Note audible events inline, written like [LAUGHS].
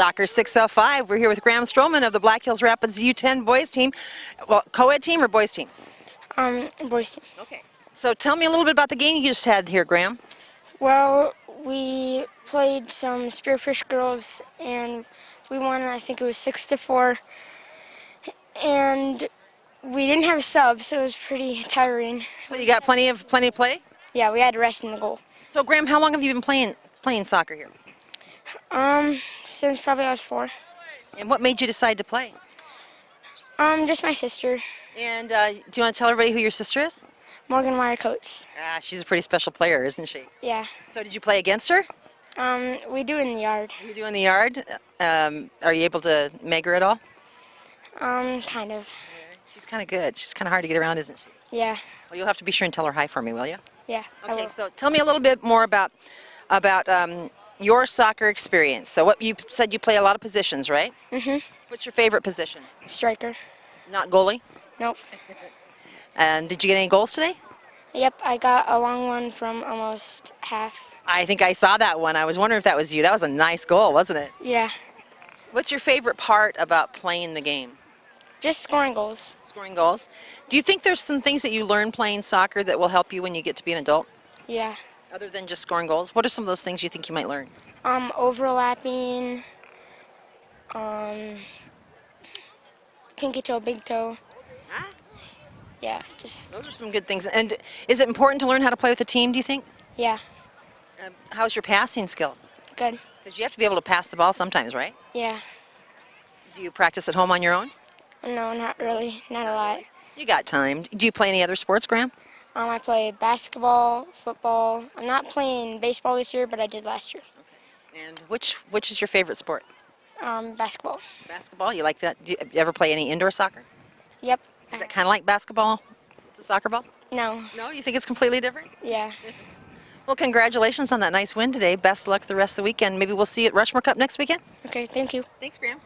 Soccer 605. We're here with Graham Strommen of the Black Hills Rapids U10 boys team. Well, co-ed team or boys team? Um, boys team. Okay. So tell me a little bit about the game you just had here, Graham. Well, we played some Spearfish girls, and we won. I think it was six to four, and we didn't have a sub, so it was pretty tiring. So you got plenty of plenty of play. Yeah, we had to rest in the goal. So Graham, how long have you been playing playing soccer here? Um, since probably I was four. And what made you decide to play? Um, just my sister, And uh, do you want to tell everybody who your sister is? Morgan Meyer Coates. Ah, she's a pretty special player, isn't she? Yeah. So did you play against her? Um, we do in the yard. You do in the yard. Um, are you able to make her at all? Um, kind of. She's kind of good. She's kind of hard to get around, isn't she? Yeah. Well, you'll have to be sure and tell her hi for me, will you? Yeah. Okay, so tell me a little bit more about about um, your soccer experience. So what you said you play a lot of positions, right? Mm-hmm. What's your favorite position? Striker. Not goalie. Nope. [LAUGHS] And did you get any goals today? Yep, I got a long one from almost half. I think I saw that one. I was wondering if that was you. That was a nice goal, wasn't it? Yeah. What's your favorite part about playing the game? Just scoring goals. Scoring goals. Do you think there's some things that you learn playing soccer that will help you when you get to be an adult, Yeah. Other than just scoring goals? What are some of those things you think you might learn? Um, overlapping. Um, pinky toe, big toe. Huh? Yeah, just Those are some good things. And is it important to learn how to play with a team? Do you think? yeah, Um, how's your passing skills? good. Because you have to be able to pass the ball sometimes, right? Yeah. Do you practice at home on your own? No, not really, not a lot. You got time. Do you play any other sports, Graham? Um, I play basketball, football. I'm not playing baseball this year, but I did last year. Okay. And which which is your favorite sport? Um, basketball. Basketball. You like that? Do you ever play any indoor soccer? Yep. Is it kind of like basketball, the soccer ball? No. No, you think it's completely different? Yeah. [LAUGHS] Well, congratulations on that nice win today. Best luck the rest of the weekend. Maybe we'll see you at Rushmore Cup next weekend. Okay. Thank you. Thanks, Graham.